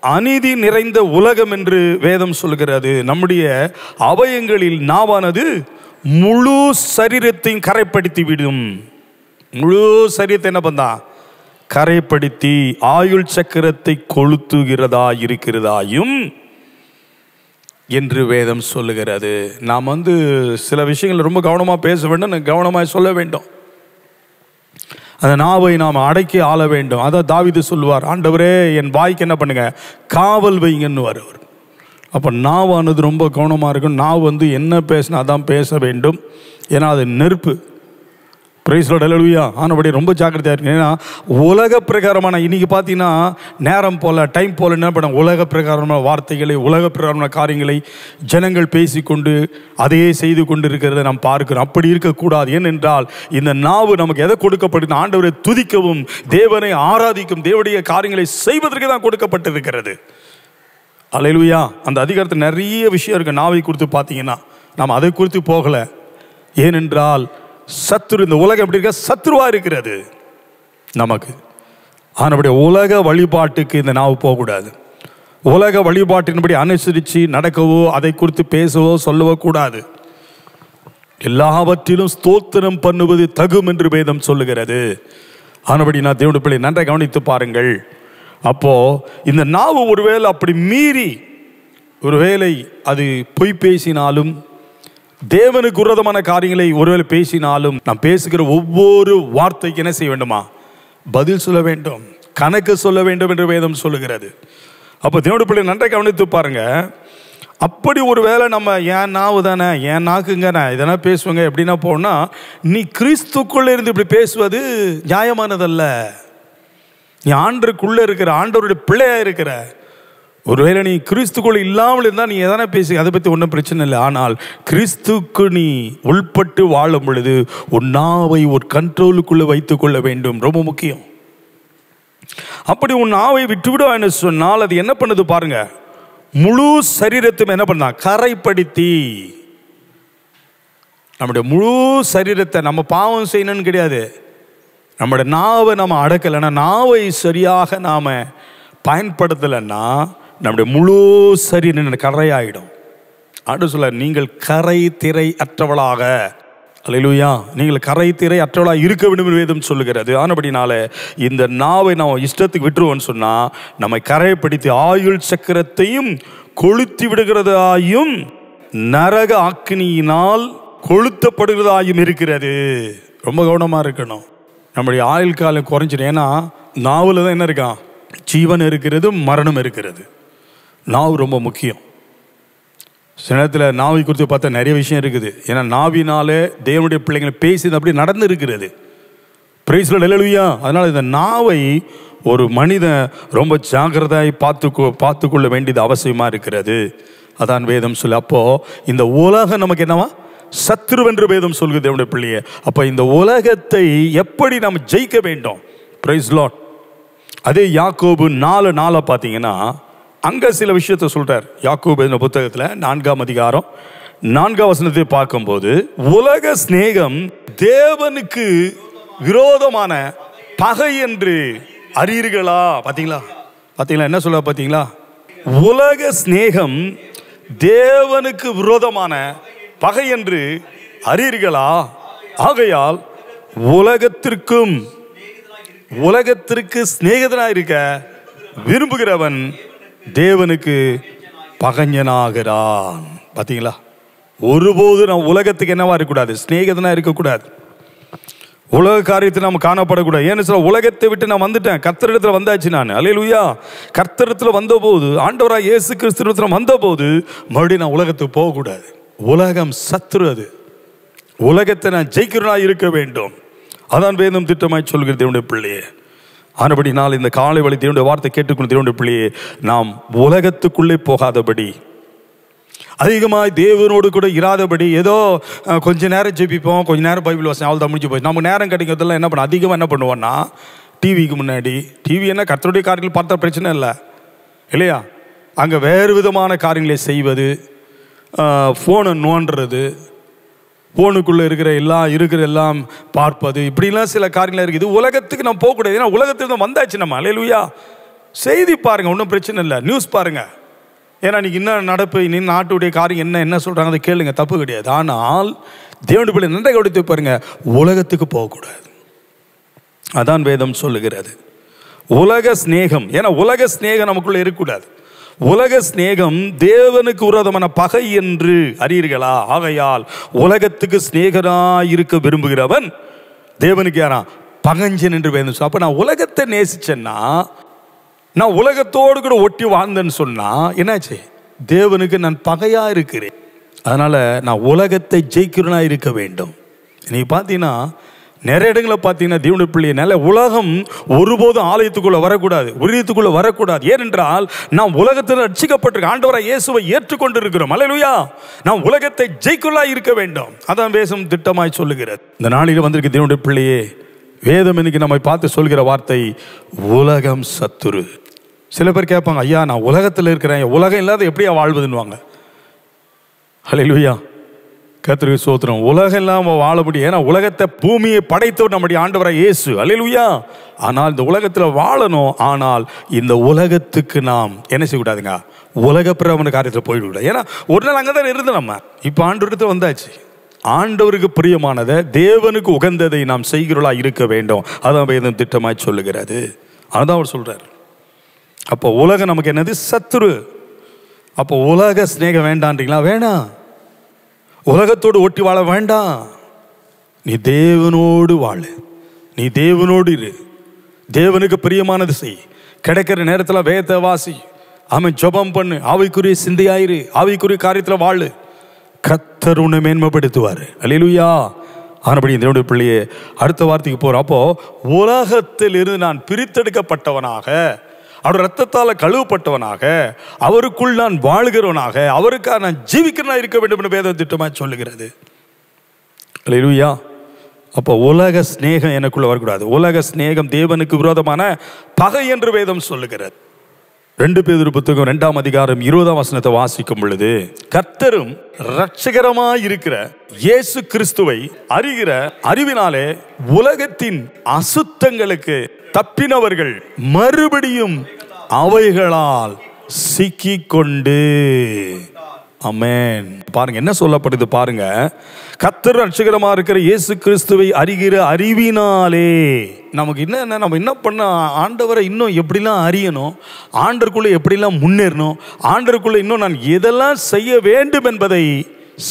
அநீதி நிறைந்த உலகம் என்று வேதம் சொல்கிறது. நம்முடைய அவயங்களில் நாவானது முழு சரீரத்தையும் கரைப்படுத்தி விடும். முழு சரீரத்தை என்ன பண்ணா கரைப்படுத்தி ஆயுள் சக்கரத்தை கொளுத்துகிறதா இருக்கிறதாயும் என்று வேதம் சொல்லுகிறது. நாம் வந்து சில விஷயங்கள் ரொம்ப கவனமாக பேச வேண்டும் கவனமாக சொல்ல வேண்டும். அந்த நாவை நாம் அடக்கி ஆள வேண்டும். அதான் தாவீது சொல்லுவார் ஆண்டவரே என் வாய்க்கு என்ன பண்ணுங்க? காவல் வைங்கன்னு அவர் அப்போ நாவானது ரொம்ப கவனமாக இருக்கும் நாவ் வந்து என்ன பேசினா அதான் பேச வேண்டும். ஏன்னா அது நெருப்பு. பிரைஸ்லோட அலுவலியா ஆனபடி ரொம்ப ஜாக்கிரதையாக இருக்கு ஏன்னா உலக பிரகாரமான இன்னைக்கு பார்த்தீங்கன்னா நேரம் போல டைம் போல என்ன பண்ண உலக பிரகாரமான வார்த்தைகளை உலக பிரகாரமான காரியங்களை ஜனங்கள் பேசிக்கொண்டு அதையே செய்து கொண்டு இருக்கிறத நாம் பார்க்கிறோம். அப்படி இருக்கக்கூடாது. ஏனென்றால் இந்த நாவு நமக்கு எதை கொடுக்கப்பட்டு ஆண்டவரை துதிக்கவும் தேவனை ஆராதிக்கும் தேவனுடைய காரியங்களை செய்வதற்கு தான் கொடுக்கப்பட்டிருக்கிறது. அலையிலுயா அந்த அதிகாரத்தில் நிறைய விஷயம் இருக்கு. நாவை குறித்து பார்த்தீங்கன்னா நாம் அதை குறித்து போகலை. ஏனென்றால் சத்துரு இந்த உலகம் எப்படி இருக்க? சத்ருவா இருக்கிறது. நமக்கு. ஆனபடி உலக வழிபாட்டுக்கு இந்த நாவு போகக்கூடாது. உலக வழிபாட்டின்படி அனுசரித்து நடக்கவோ அதை குறித்து பேசவோ சொல்லவோ கூடாது. எல்லாவற்றிலும் ஸ்தோத்திரம் பண்ணுவது தகும் என்று வேதம் சொல்லுகிறது. ஆனபடி நான் தேவனுடைய பிள்ளை நன்றாக கவனித்து பாருங்கள். அப்போ இந்த நாவு ஒருவேளை அப்படி மீறி ஒருவேளை அது பொய் பேசினாலும் தேவனுக்கு உரதமான காரியங்களை ஒருவேளை பேசினாலும் நாம் பேசுகிற ஒவ்வொரு வார்த்தைக்கு என்ன செய்ய வேண்டுமா? பதில் சொல்ல வேண்டும். கணக்கு சொல்ல வேண்டும் என்று வேதம் சொல்லுகிறது. அப்போ தேவனுடைய பிள்ளை நன்றாக கவனித்து பாருங்க. அப்படி ஒரு வேளை நம்ம ஏன் நாவு தானே ஏன் நாக்குங்கண்ணே இதெல்லாம் பேசுவேங்க எப்படின்னா போனால் நீ கிறிஸ்துக்குள்ளே இருந்து இப்படி பேசுவது நியாயமானதல்ல. நீ ஆண்டுக்குள்ளே இருக்கிற ஆண்டவருடைய பிள்ளையாக இருக்கிற ஒருவேளை நீ கிறிஸ்துக்குள் இல்லாமல் இருந்தால் நீ எதனா பேசி அதை பற்றி ஒன்றும் பிரச்சனை இல்லை. ஆனால் கிறிஸ்துக்கு நீ உள்பட்டு வாழும் பொழுது உன் நாவை ஒரு கண்ட்ரோலுக்குள்ளே வைத்துக்கொள்ள வேண்டும். ரொம்ப முக்கியம். அப்படி உன் நாவை என்று சொன்னால் அது என்ன பண்ணுது பாருங்க. முழு சரீரத்தையும் என்ன பண்ணா கரைப்படுத்தி. நம்முடைய முழு சரீரத்தை நம்ம பாவம் செய்யணும்னு கிடையாது. நம்முடைய நாவை நம்ம அடக்கலைன்னா நாவை சரியாக நாம் பயன்படுத்தலைன்னா நம்முடைய முழு சரீரம் கரையாயிடும். ஆண்டு சொல்ல நீங்கள் கரை திரை அற்றவளாக. அலையிலுயா நீங்கள் கரை திரை அற்றவளாக இருக்க வேண்டும் என்பதும் வேதம் சொல்லுகிறது. ஆனபடினால இந்த நாவை நாம் இஷ்டத்துக்கு விட்டுருவோம்னு சொன்னால் நம்மை கரைப்படுத்தி ஆயுள் சக்கரத்தையும் கொளுத்தி விடுகிறதாயும் நரக அக்னியினால் கொளுத்தப்படுகிறதாயும் இருக்கிறது. ரொம்ப கவனமாக இருக்கணும். நம்முடைய ஆயுள் காலம் குறைஞ்சிடும். ஏன்னா நாவில் தான் என்ன இருக்கான்? ஜீவன் இருக்கிறது மரணம் இருக்கிறது. நாவு ரொம்ப முக்கியம். சில நேரத்தில் நாவை குறித்து பார்த்தா நிறைய விஷயம் இருக்குது. ஏன்னா நாவினாலே தேவனுடைய பிள்ளைங்களை பேசி அப்படி நடந்து இருக்கிறது பிரைஸ்ல நிலவியா அதனால் இந்த நாவை ஒரு மனிதன் ரொம்ப ஜாகிரதாய் பார்த்து பார்த்து கொள்ள வேண்டியது அவசியமாக இருக்கிறது. அதான் வேதம் சொல்லு அப்போ இந்த உலகம் நமக்கு என்னவா? சத்ருவென்று வேதம் சொல்லுது தேவனுடைய பிள்ளையே. அப்போ இந்த உலகத்தை எப்படி நாம் ஜெயிக்க வேண்டும்? பிரைஸ் லாட் அதே யாக்கோபு நாலு நாளை பார்த்தீங்கன்னா அங்கே சில விஷயத்தை சொல்கிறார் யாக்கூப் என்ற புத்தகத்தில் நான்காம் அதிகாரம் நான்காம் வசனத்தை பார்க்கும்போது உலக சிநேகம் தேவனுக்கு விரோதமான பகை என்று அறியீர்களா? பார்த்தீங்களா பார்த்தீங்களா என்ன சொல்ல பார்த்தீங்களா உலக சிநேகம் தேவனுக்கு விரோதமான பகை என்று அறியீர்களா? ஆகையால் உலகத்திற்கும் உலகத்திற்கு சிநேகிதனா இருக்க விரும்புகிறவன் தேவனுக்கு பகஞ்சனாகிறான் பார்த்தீங்களா ஒருபோது நான் உலகத்துக்கு என்னவா இருக்கக்கூடாது? சிநேகிதனா இருக்கக்கூடாது. உலக காரியத்தை நாம் காணப்படக்கூடாது. ஏன்னு சொல்ல உலகத்தை விட்டு நான் வந்துட்டேன். கர்த்தரிடத்துல வந்தாச்சு நான். அலையலுயா கர்த்தரிடத்துல வந்தபோது ஆண்டவராக இயேசு கிறிஸ்துவத்துல வந்தபோது மறுபடியும் நான் உலகத்துக்கு போகக்கூடாது. உலகம் சத்துரு அது. உலகத்தை நான் ஜெயிக்கிறனா இருக்க வேண்டும். அதான் வேதம் திட்டமாய் சொல்கிறது என்னுடைய பிள்ளையே. ஆனபடி நாள் இந்த காலை வழி தேவனுடைய வார்த்தை கேட்டுக்கொண்டு தேவனுடைய பிள்ளையே நாம் உலகத்துக்குள்ளே போகாதபடி அதிகமாக தேவனோடு கூட இராதபடி ஏதோ கொஞ்ச நேரம் ஜெபிப்போம் கொஞ்ச நேரம் பைபிள் வாசம் தான் முடிஞ்சு போச்சு. நமக்கு நேரம் கிடைக்கிறதெல்லாம் என்ன பண்ண அதிகமாக என்ன பண்ணுவோன்னா டிவிக்கு முன்னாடி டிவி என்ன கர்த்தருடைய காரியங்கள் பார்த்தா பிரச்சனை இல்லை இல்லையா? அங்கே வேறு விதமான காரியங்களை செய்வது ஃபோனை நோண்டுறது ஃபோனுக்குள்ளே இருக்கிற எல்லாம் இருக்கிற எல்லாம் பார்ப்பது. இப்படிலாம் சில காரியங்கள் இருக்குது உலகத்துக்கு நம்ம போகக்கூடாது. ஏன்னா உலகத்துக்கு தான் வந்தாச்சு நம்ம. அலையலுயா. செய்தி பாருங்கள் ஒன்றும் பிரச்சனை இல்லை. நியூஸ் பாருங்கள் ஏன்னா இன்றைக்கி என்ன நடப்பு நீ நாட்டுடைய காரியம் என்ன என்ன சொல்கிறாங்க அதை கேளுங்க. தப்பு கிடையாது. ஆனால் தேவனுடைய பிள்ளை நன்றை கவனித்து பாருங்கள் உலகத்துக்கு போகக்கூடாது. அதான் வேதம் சொல்லுகிறது. உலக சிநேகம். ஏன்னா உலக ஸ்நேகம் நமக்குள்ளே இருக்கக்கூடாது. உலக சிநேகம் தேவனுக்கு விரோதமான பகை என்று அறியீர்களா? ஆகையால் உலகத்துக்கு சிநேகராய் இருக்க விரும்புகிறவன் தேவனுக்கு யாரா? பகஞ்சன் என்று வேதம் சொல்லும். அப்ப நான் உலகத்தை நேசிச்சேன்னா நான் உலகத்தோடு கூட ஒட்டி வாழ்ந்தேன்னு சொன்னா என்னாச்சு? தேவனுக்கு நான் பகையா இருக்கிறேன். அதனால நான் உலகத்தை ஜெயிக்கிறனா இருக்க வேண்டும். நீ பார்த்தீங்கன்னா நிறைய இடங்களை பார்த்தீங்கன்னா தேவனுடைய பிள்ளையினால உலகம் ஒருபோதும் ஆலயத்துக்குள்ள வரக்கூடாது உரியத்துக்குள்ள வரக்கூடாது. ஏனென்றால் நாம் உலகத்தில் ரட்சிக்கப்பட்டிருக்க ஆண்டவராக இயேசுவை ஏற்றுக்கொண்டு இருக்கிறோம் அல்லேலூயா! நாம் உலகத்தை ஜெய்க்குள்ளாக இருக்க வேண்டும். அதான் வேசம் திட்டமாய் சொல்லுகிறது. இந்த நாளில் வந்திருக்க தேவனுடைய பிள்ளையே வேதம் இன்னைக்கு நம்மை பார்த்து சொல்கிற வார்த்தை உலகம் சத்துரு. சில பேர் கேட்பாங்க ஐயா நான் உலகத்தில் இருக்கிறேன். உலகம் இல்லாத எப்படியா வாழ்வதுன்னுவாங்க? ஹalleluya கர்த்தருக்கு சோத்திரம் உலகம் இல்லாம வாழ முடியும் ஏன்னா உலகத்தை பூமியை படைத்தவர் நம்முடைய ஆண்டவராக இயேசு. அலையிலுயா ஆனால் இந்த உலகத்தில் வாழணும் ஆனால் இந்த உலகத்துக்கு நாம் என்ன செய்யக்கூடாதுங்க உலக பிரமண காரியத்தில் போயிடக்கூடாது ஏன்னா ஒரு நாள் அங்கே தான் இருந்தோம் நம்ம. இப்போ ஆண்டு வந்தாச்சு. ஆண்டவருக்கு பிரியமானதை தேவனுக்கு உகந்ததை நாம் செய்கிறோளா இருக்க வேண்டும். அதான் வேதம் திட்டமாய் சொல்லுகிறது. அதுதான் அவர் சொல்கிறார் அப்போ உலகம் நமக்கு என்னது? சத்துரு. அப்போ உலக சிநேகம் வேண்டான்றீங்களா? வேணாம். உலகத்தோடு ஒட்டி வாழ வேண்டாம். நீ தேவனோடு வாழு. நீ தேவனோடு இரு. தேவனுக்கு பிரியமானது செய். கிடைக்கிற நேரத்தில் வேத வாசி. அவன் ஜெபம் பண்ணு. ஆவிக்குரிய சிந்தையாயிரு. ஆவிக்குரிய காரியத்தில் வாழு. கத்தர் உன்னை மேன்மைப்படுத்துவார். அல்லேலூயா. ஆனபடி தேவனுடைய பிள்ளையே அடுத்த வார்த்தைக்கு போகிறோம் அப்போது உலகத்தில் இருந்து நான் பிரித்தெடுக்கப்பட்டவனாக. அவர் ரத்தத்தால் கழுவப்பட்டவனாக அவருக்குள் நான் வாழ்கிறவனாக அவருக்காக நான் ஜீவிக்கிறனா இருக்க வேண்டும் என்று வேத திட்டமாக சொல்லுகிறது. இல்லையா அப்போ உலக ஸ்நேகம் எனக்குள்ள வரக்கூடாது. உலக சிநேகம் தேவனுக்கு விரோதமான பகை என்று வேதம் சொல்லுகிறது. ரெண்டு பேர் புத்தகம் ரெண்டாம் அதிகாரம் இருபதாம் வசனத்தை வாசிக்கும் பொழுது கர்த்தரும் ரட்சகரமாய் இருக்கிற இயேசு கிறிஸ்துவை அறிகிற அறிவினாலே உலகத்தின் அசுத்தங்களுக்கு தப்பினவர்கள் மறுபடியும் அவைகளால் சிக்கிக் கொண்டு அமேன் பாருங்க என்ன சொல்லப்படுது பாருங்க. கத்தர் ரட்சகரமா இருக்கிற இயேசு கிறிஸ்துவை அறிகிற அறிவினாலே நமக்கு என்ன என்ன நம்ம என்ன பண்ண ஆண்டவரை இன்னும் எப்படிலாம் அறியணும் ஆண்டருக்குள்ளே எப்படிலாம் முன்னேறணும் ஆண்டருக்குள்ளே இன்னும் நான் எதெல்லாம் செய்ய வேண்டும் என்பதை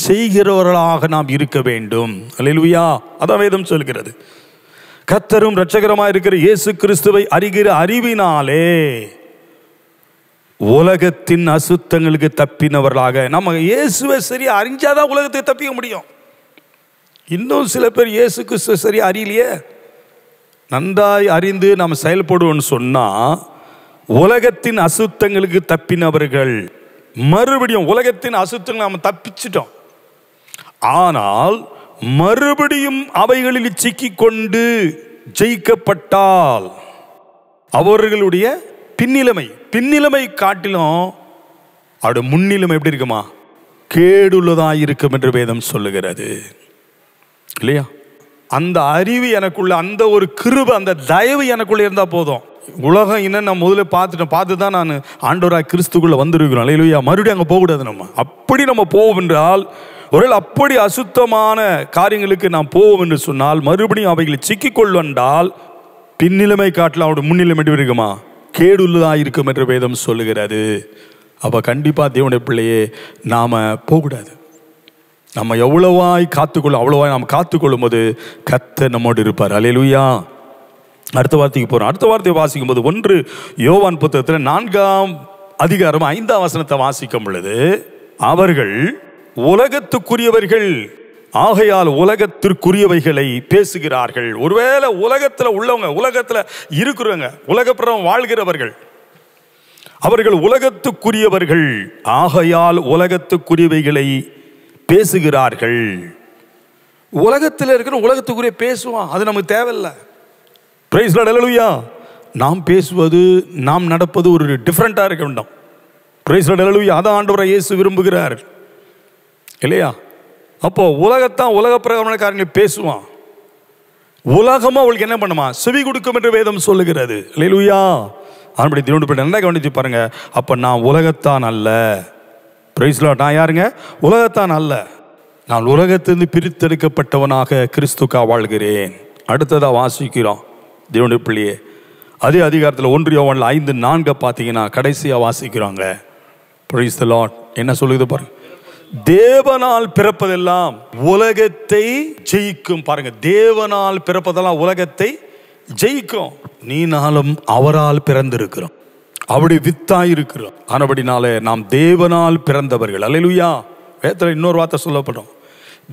செய்கிறவர்களாக நாம் இருக்க வேண்டும். அல்லேலூயா அதான் வேதம் சொல்கிறது. கத்தரும் ரட்சகரமாக இருக்கிற இயேசு கிறிஸ்துவை அறிகிற அறிவினாலே உலகத்தின் அசுத்தங்களுக்கு தப்பினவர்களாக. நம்ம இயேசுவை சரியா அறிஞ்சாதான் உலகத்துக்கு தப்பிக்க முடியும். இன்னும் சில பேர் இயேசு கிறிஸ்துவ சரியா அறியலையே. நன்றாய் அறிந்து நாம் செயல்படுவோம்னு சொன்னா உலகத்தின் அசுத்தங்களுக்கு தப்பினவர்கள் மறுபடியும் உலகத்தின் அசுத்தங்கள் நாம் தப்பிச்சிட்டோம். ஆனால் மறுபடியும் அவைகளில் சிக்கிக்கொண்டு ஜெயிக்கப்பட்டால் அவர்களுடைய பின்னிலைமை பின்னிலைமை காட்டிலும் அவருடைய முன்னிலைமை எப்படி இருக்குமா? கேடுள்ளதாக இருக்கும் என்று வேதம் சொல்லுகிறது. இல்லையா? அந்த அறிவு எனக்குள்ள அந்த ஒரு கிருப அந்த தயவு எனக்குள்ள இருந்தால் போதும். உலகம் என்ன நான் முதல்ல பார்த்துட்டேன் பார்த்து தான் நான் ஆண்டவராக கிறிஸ்துக்குள்ள வந்திருக்கிறோம். இல்லையா மறுபடியும் அங்கே போகக்கூடாது நம்ம. அப்படி நம்ம போவோம் என்றால் ஒருவேளை அப்படி அசுத்தமான காரியங்களுக்கு நாம் போவோம் என்று சொன்னால் மறுபடியும் அவைகளை சிக்கிக்கொள்வென்றால் பின்னிலைமை காட்டில் அவருடைய முன்னிலைமை எப்படி இருக்குமா? கேடுள்ளதாக இருக்கும் என்று வேதம் சொல்லுகிறது. அப்போ கண்டிப்பாக தேவனுடைய பிள்ளையே நாம் போகக்கூடாது. நம்ம எவ்வளவாய் காத்துக்கொள்ளும் அவ்வளோவாய் நாம் காத்துக்கொள்ளும் போது கத்த நம்மோடு இருப்பார். அலையலுயா அடுத்த வார்த்தைக்கு போகிறோம் அடுத்த வார்த்தையை வாசிக்கும் போது ஒன்று யோவான் புத்தகத்தில் நான்காம் அதிகாரம் ஐந்தாம் வசனத்தை வாசிக்கும் பொழுது அவர்கள் உலகத்துக்குரியவர்கள் ஆகையால் உலகத்திற்குரியவைகளை பேசுகிறார்கள். ஒருவேளை உலகத்தில் உள்ளவங்க உலகத்தில் இருக்கிறவங்க உலகப்புறம் வாழ்கிறவர்கள் அவர்கள் உலகத்துக்குரியவர்கள் ஆகையால் உலகத்துக்குரியவைகளை பேசுகிறார்கள். உலகத்தில் இருக்கிற உலகத்துக்குரிய பேசுவான் அது நமக்கு தேவையில்லை. பிரைஸ் அலலுயா நாம் பேசுவது நாம் நடப்பது ஒரு டிஃப்ரெண்ட்டாக இருக்க வேண்டும். பிரைஸ் அலலுயா அதான் ஆண்டவரை இயேசு விரும்புகிறார். இல்லையா? அப்போ உலகத்தான் உலக பிரகமன காரியங்களை பேசுவான். உலகமா அவளுக்கு என்ன பண்ணுமா? செவி கொடுக்கும் என்று வேதம் சொல்லுகிறது. இல்லையா திருண்டு போய் நல்லா கவனிச்சு பாருங்க. அப்ப நான் உலகத்தான் அல்ல. பிரைஸ்லா நான் யாருங்க? உலகத்தான் அல்ல. நான் உலகத்திலிருந்து பிரித்தெடுக்கப்பட்டவனாக கிறிஸ்துக்கா வாழ்கிறேன். அடுத்ததாக வாசிக்கிறோம். தேவனுடைய பிள்ளையே அதே அதிகாரத்தில் ஒன்று யோவனில் ஐந்து நான்கை பார்த்தீங்கன்னா கடைசியாக வாசிக்கிறாங்க. பிரைஸ் த லாட் என்ன சொல்லுது பாருங்க. தேவனால் பிறப்பதெல்லாம் உலகத்தை ஜெயிக்கும். பாருங்க தேவனால் பிறப்பதெல்லாம் உலகத்தை ஜெயிக்கும். நீனாலும் அவரால் பிறந்திருக்கிறோம். அப்படி வித்தாய் இருக்கிறோம் ஆனபடினாலே நாம் தேவனால் பிறந்தவர்கள். அலையிலுயா வேத்தில இன்னொரு வார்த்தை சொல்லப்படும்.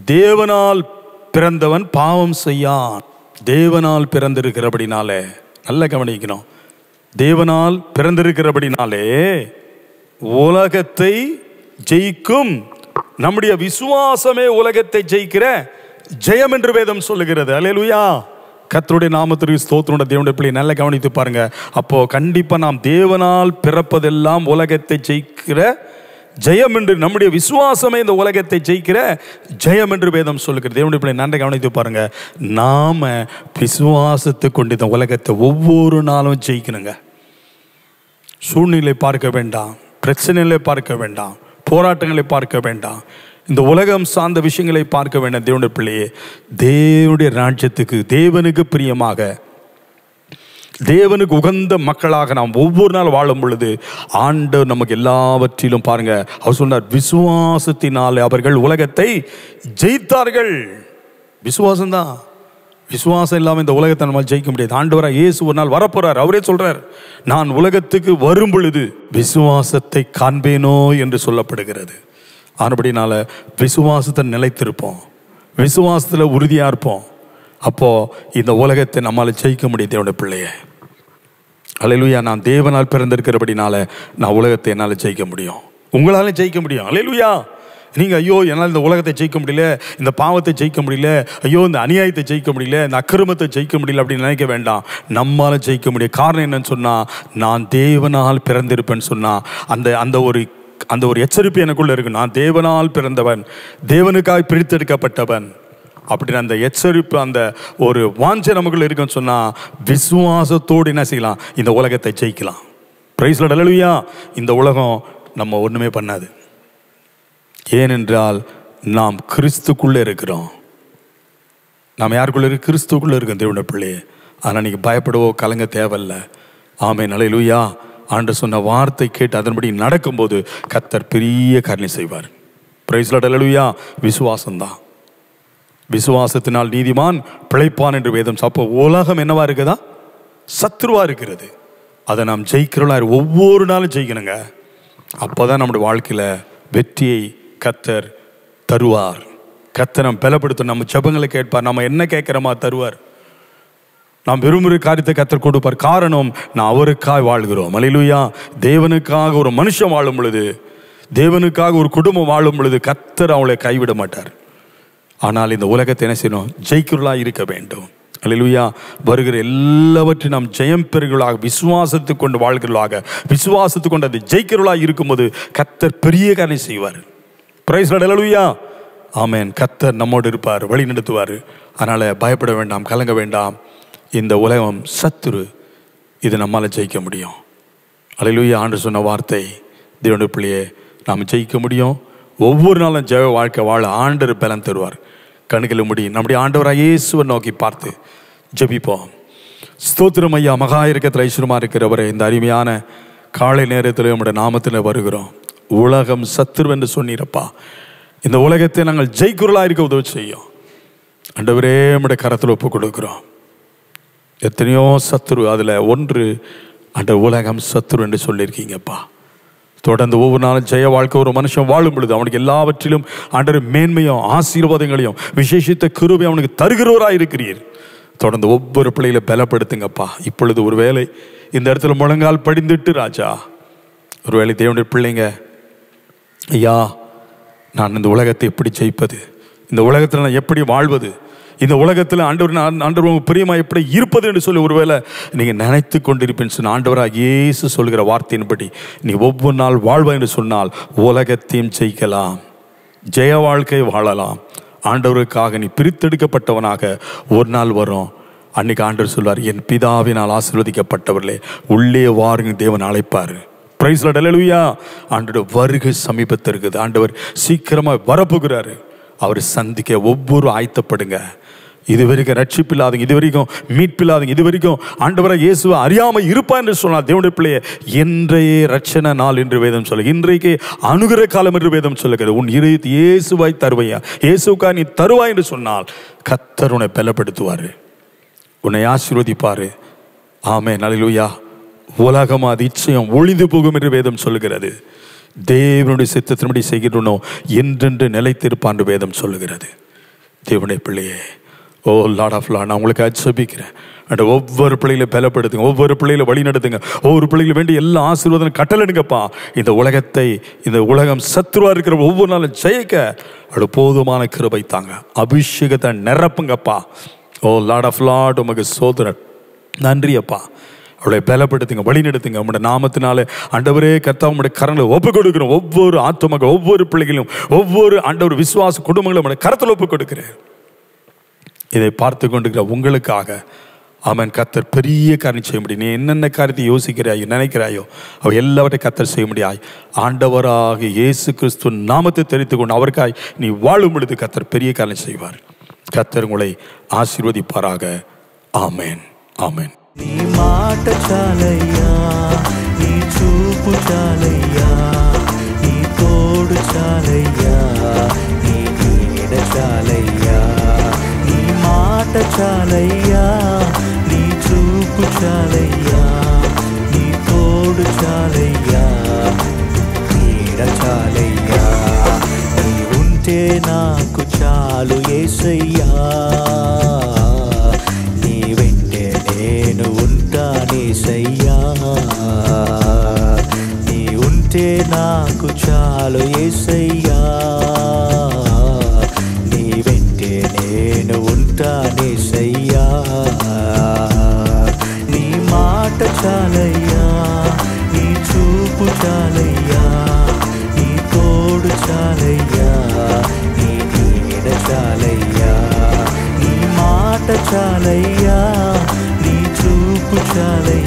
தேவனால் பிறந்தவன் பாவம் செய்யான். தேவனால் பிறந்திருக்கிறபடினாலே நல்ல கவனிக்கணும். தேவனால் பிறந்திருக்கிறபடினாலே உலகத்தை ஜெயிக்கும். நம்முடைய விசுவாசமே உலகத்தை ஜெயிக்கிற ஜெயம் என்று வேதம் சொல்லுகிறது. அலையலுயா கத்தருடைய நாமத்திற்கு ஸ்தோத்திரோட தேவனுடைய பிள்ளை நல்லா கவனித்து பாருங்க. அப்போ கண்டிப்பா நாம் தேவனால் பிறப்பதெல்லாம் உலகத்தை ஜெயிக்கிற ஜெயம் என்று நம்முடைய விசுவாசமே இந்த உலகத்தை ஜெயிக்கிற ஜெயம் என்று வேதம் சொல்லுகிறது. தேவனுடைய பிள்ளை நன்றை கவனித்து பாருங்க. நாம விசுவாசத்தை கொண்டு இந்த உலகத்தை ஒவ்வொரு நாளும் ஜெயிக்கணுங்க. சூழ்நிலை பார்க்க வேண்டாம். பிரச்சனைகளை பார்க்க வேண்டாம். போராட்டங்களை பார்க்க வேண்டாம். இந்த உலகம் சார்ந்த விஷயங்களை பார்க்க வேண்டாம் தேவனுடைய பிள்ளையே. தேவனுடைய ராஜ்யத்துக்கு தேவனுக்கு பிரியமாக. தேவனுக்கு உகந்த மக்களாக நாம் ஒவ்வொரு நாள் வாழும் பொழுது ஆண்டவர் நமக்கு எல்லாவற்றிலும் பாருங்க அவர் சொன்னார் விசுவாசத்தினால் அவர்கள் உலகத்தை ஜெயித்தார்கள். விசுவாசம்தான். விசுவாசம் இல்லாமல் இந்த உலகத்தை நம்ம ஜெயிக்க முடியாது. ஆண்டவராக இயேசு ஒரு நாள் வரப்போறார். அவரே சொல்றார் நான் உலகத்துக்கு வரும் பொழுது விசுவாசத்தை காண்பேனோ என்று சொல்லப்படுகிறது. ஆனபடினால விசுவாசத்தை நிலைத்திருப்போம். விசுவாசத்தில் உறுதியாக இருப்போம். அப்போ இந்த உலகத்தை நம்மால் ஜெயிக்க முடியாது தேவனுடைய பிள்ளைய. அலையிலுயா நான் தேவனால் பிறந்திருக்கிறபடினால நான் உலகத்தை என்னால் ஜெயிக்க முடியும். உங்களால ஜெயிக்க முடியும். அலையிலுயா நீங்கள் ஐயோ என்னால் இந்த உலகத்தை ஜெயிக்க முடியல இந்த பாவத்தை ஜெயிக்க முடியல ஐயோ இந்த அநியாயத்தை ஜெயிக்க முடியல இந்த அக்கிரமத்தை ஜெயிக்க முடியல அப்படின்னு நினைக்க வேண்டாம். நம்மால் ஜெயிக்க முடியும் காரணம் என்னன்னு சொன்னால் நான் தேவனால் பிறந்திருப்பேன்னு சொன்னால் அந்த அந்த ஒரு அந்த ஒரு எச்சரிப்பு எனக்குள்ளே இருக்கு. நான் தேவனால் பிறந்தவன் தேவனுக்காய் பிரித்தெடுக்கப்பட்டவன். அப்படின்னு அந்த எச்சரிப்பு அந்த ஒரு வாஞ்சை நமக்குள்ள இருக்குன்னு சொன்னால் விசுவாசத்தோடு என்ன செய்யலாம்? இந்த உலகத்தை ஜெயிக்கலாம். பிரைஸ்ல டலலுயா இந்த உலகம் நம்ம ஒன்றுமே பண்ணாது. ஏனென்றால் நாம் கிறிஸ்துக்குள்ளே இருக்கிறோம். நாம் யாருக்குள்ளே இருக்கு கிறிஸ்துக்குள்ளே இருக்கோம் தேவனுடைய பிள்ளையே. ஆனால் நீங்கள் பயப்படவோ கலங்க தேவையில்ல. ஆமை நலையிலுயா ஆண்டு சொன்ன வார்த்தை கேட்டு அதன்படி நடக்கும்போது கத்தர் பெரிய கருணை செய்வார். பிரைஸ்ல டலலுயா விசுவாசம்தான். விசுவாசத்தினால் நீதிமான் பிழைப்பான் என்று வேதம் அப்போ உலகம் என்னவா இருக்குதா? சத்ருவா இருக்கிறது. அதை நாம் ஜெயிக்கிறோம் ஒவ்வொரு நாளும் ஜெயிக்கணுங்க. அப்போதான் நம்முடைய வாழ்க்கையில் வெற்றியை கத்தர் தருவார். கத்தனம் பலப்படுத்தும் நம்ம ஜபங்களை கேட்பார் நம்ம என்ன கேட்குறோமா தருவார். நாம் விரும்புகிற காரியத்தை கத்தர் கொடுப்பார். காரணம் நான் அவருக்காய் வாழ்கிறோம். அலையிலுயா தேவனுக்காக ஒரு மனுஷன் வாழும் பொழுது தேவனுக்காக ஒரு குடும்பம் வாழும் பொழுது கத்தர் அவளை கைவிட மாட்டார். ஆனால் இந்த உலகத்தை என்ன செய்யணும்? ஜெயிக்கிறவர்களா இருக்க வேண்டும். அலையிலுயா வருகிற எல்லாவற்றையும் நாம் ஜெயம் பெறுகளாக விசுவாசத்தை கொண்டு வாழ்கிறவர்களாக விசுவாசத்துக்கு கொண்டு அதை ஜெயிக்கிறவர்களாக இருக்கும்போது கத்தர் பெரிய காரியம் செய்வார். பிரைஸ் அல்லேலூயா ஆமேன் கத்தர் நம்மோடு இருப்பார் வழி நடத்துவார். அதனால் பயப்பட வேண்டாம் கலங்க வேண்டாம். இந்த உலகம் சத்துரு. இது நம்மால் ஜெயிக்க முடியும். அல்லேலூயா ஆண்டு சொன்ன வார்த்தை. தேவனுடைய பிள்ளையே நாம் ஜெயிக்க முடியும். ஒவ்வொரு நாளும் ஜெய வாழ்க்கை வாழ ஆண்டர் பலன் தருவார். கண்களை முடி நம்முடைய ஆண்டவராக இயேசுவை நோக்கி பார்த்து ஜெபிப்போம். ஸ்தோத்திரம் ஐயா மகா இருக்கத்தில் ஐஸ்வரமாக இருக்கிறவரை இந்த அருமையான காலை நேரத்தில் நம்முடைய நாமத்தில் வருகிறோம். உலகம் சத்துருவென்று சொன்னீரப்பா. இந்த உலகத்தை நாங்கள் ஜெய்குரலாக இருக்க உதவி செய்யும். அண்டவரே நம்முடைய கரத்தில் ஒப்பு கொடுக்குறோம். எத்தனையோ சத்துரு அதில் ஒன்று அந்த உலகம் சத்துரு என்று சொல்லியிருக்கீங்கப்பா. தொடர்ந்து ஒவ்வொரு நாளும் ஜெய வாழ்க்கை ஒரு மனுஷன் வாழும் பொழுது அவனுக்கு எல்லாவற்றிலும் ஆண்டவர் மேன்மையும் ஆசீர்வாதங்களையும் விசேஷித்த கிருபை அவனுக்கு தருகிறவராக இருக்கிறீர். தொடர்ந்து ஒவ்வொரு பிள்ளைகளை பலப்படுத்துங்கப்பா. இப்பொழுது ஒரு வேளை இந்த இடத்துல முழங்கால் படிந்துட்டு ராஜா. ஒரு வேலை தேவனுடைய பிள்ளைங்க ஐயா நான் இந்த உலகத்தை எப்படி ஜெயிப்பது? இந்த உலகத்தில் நான் எப்படி வாழ்வது? இந்த உலகத்தில் ஆண்டவர் நான் ஆண்டவர் பிரியமாக பிரியமா எப்படி இருப்பது என்று சொல்லி ஒருவேளை நீங்கள் நினைத்து கொண்டிருப்பேன்னு சொன்ன ஆண்டவராக இயேசு சொல்கிற வார்த்தையின்படி நீ ஒவ்வொரு நாள் வாழ்வா என்று சொன்னால் உலகத்தையும் ஜெயிக்கலாம். ஜெய வாழ்க்கை வாழலாம். ஆண்டவருக்காக நீ பிரித்தெடுக்கப்பட்டவனாக ஒரு நாள் வரும். அன்னைக்கு ஆண்டவர் சொல்வார் என் பிதாவினால் ஆசீர்வதிக்கப்பட்டவர்களே உள்ளே வாருங்க தேவன் அழைப்பார். பிரைஸ் டலலுயா ஆண்டோட வருகை சமீபத்தில் இருக்குது. ஆண்டவர் சீக்கிரமாக வரப்போகிறாரு. அவர் சந்திக்க ஒவ்வொரு ஆயத்தப்படுங்க. இது வரைக்கும் ரட்சிப்பில்லாதீங்க இது வரைக்கும் மீட்பில்லாதீங்க இது வரைக்கும் ஆண்டவரை இயேசுவை அறியாமல் இருப்பா என்று சொன்னார் தேவனுடைய பிள்ளைய இன்றைய ரட்சண நாள் என்று வேதம் சொல்ல இன்றைக்கு அணுகிற காலம் என்று வேதம் சொல்லுகிறது. உன் இரு இயேசுவாய் தருவையா? இயேசுக்கா நீ தருவாய் என்று சொன்னால் கத்தர் உன்னை பலப்படுத்துவார். உன்னை ஆசீர்வதிப்பார். ஆமே நலிலுயா உலகம் அது இச்சயம் ஒளிந்து போகும் என்று வேதம் சொல்லுகிறது. தேவனுடைய சித்தத்தின்படி செய்கிறோனோ என்றென்று நிலைத்திருப்பான் என்று வேதம் சொல்லுகிறது. தேவனை பிள்ளையே ஓ லாட் ஆஃப் லா நான் உங்களுக்கு அச்சபிக்கிறேன் அண்ட் ஒவ்வொரு பிள்ளைகளை பலப்படுத்துங்க ஒவ்வொரு பிள்ளைகளை வழி நடத்துங்க ஒவ்வொரு பிள்ளைகளை வேண்டி எல்லா ஆசீர்வாதம் கட்டளைடுங்கப்பா இந்த உலகத்தை இந்த உலகம் சத்ருவா இருக்கிற ஒவ்வொரு நாளும் ஜெயிக்க அது போதுமான கிருபை தாங்க. அபிஷேகத்தை நிரப்புங்கப்பா. ஓ லாட் ஆஃப் லாட் உமக்கு சோதரன் நன்றியப்பா. அவளை பலப்படுத்துங்க வழி நடத்துங்க உங்களோட நாமத்தினால ஆண்டவரே கர்த்தா உங்களுடைய கரங்களை ஒப்பு கொடுக்கிறோம் ஒவ்வொரு ஆத்மக ஒவ்வொரு பிள்ளைகளும் ஒவ்வொரு ஆண்டவர் விசுவாச குடும்பங்களும் உங்களுடைய கரத்தில் ஒப்பு கொடுக்கிறேன் இதை பார்த்து கொண்டிருக்கிற உங்களுக்காக அவன் கத்தர் பெரிய காரியம் செய்ய முடியும் நீ என்னென்ன காரியத்தை யோசிக்கிறாயோ நினைக்கிறாயோ அவள் எல்லாவற்றையும் கத்தர் செய்ய முடியாய் ஆண்டவராக இயேசு கிறிஸ்து நாமத்தை தெரிந்து கொண்டு அவருக்காய் நீ வாழும் பொழுது கத்தர் பெரிய காரியம் செய்வார். கத்தர் உங்களை ஆசீர்வதிப்பாராக. ஆமேன் ஆமேன். నీ మాట చాలయ్యా నీ చూపు చాలయ్యా నీ తోడు చాలయ్యా నీ నీడ చాలయ్యా నీ మాట చాలయ్యా నీ చూపు చాలయ్యా నీ తోడు చాలయ్యా నీడ చాలయ్యా. నీ ఉంటే నాకు చాలు ఏసయ్యా నేను ఉంటానేసయ్యా నీ ఉంటే నాకు చాలు ఏసయ్యా నీ వెంటే నేను ఉంటానేసయ్యా నీ మాట చాలయ్యా నీ చూపు చాలయ్యా నీ తోడు చాలయ్యా నీ నీడ చాలయ్యా. నీ మాట చాలయ్యా. vida